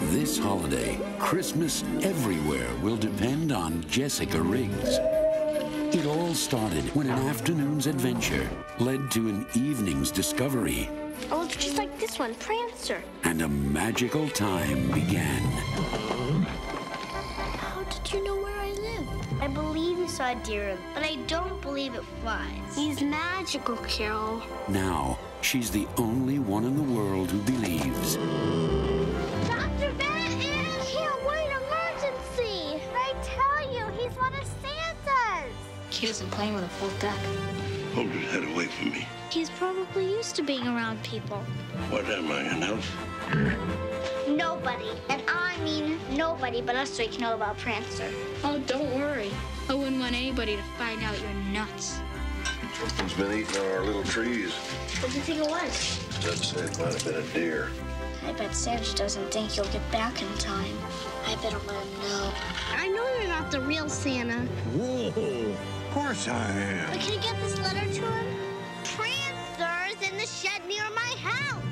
This holiday, Christmas everywhere will depend on Jessica Riggs. It all started when an afternoon's adventure led to an evening's discovery, Oh, it's just like this one, Prancer. and a magical time began. How did you know where I live? I believe you saw a deer, but I don't believe it flies. He's magical, Carol. Now, she's the only one in the world who believes. Kid isn't playing with a full deck. Hold his head away from me. He's probably used to being around people. What am I, an elf? Nobody, and I mean nobody but us three can know about Prancer. Oh, don't worry. I wouldn't want anybody to find out you're nuts. Something's been eating on our little trees. What do you think it was? I'd say it might have been a deer. I bet Santa doesn't think you'll get back in time. I better let him know. I know you're not the real Santa. Whoa, of course I am. But can you get this letter to him? Prancer's in the shed near my house.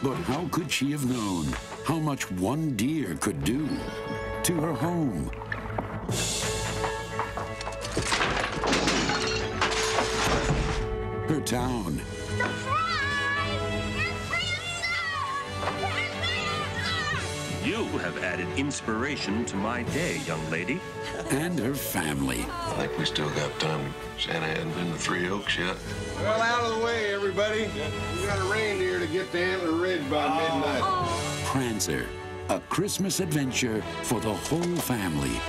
But how could she have known how much one deer could do to her home? Her town, You have added inspiration to my day, young lady. and her family. I think we still got time. Santa hadn't been to Three Oaks yet. Well, out of the way, everybody. We got a reindeer to get to Antler Ridge by oh. midnight. Prancer, a Christmas adventure for the whole family.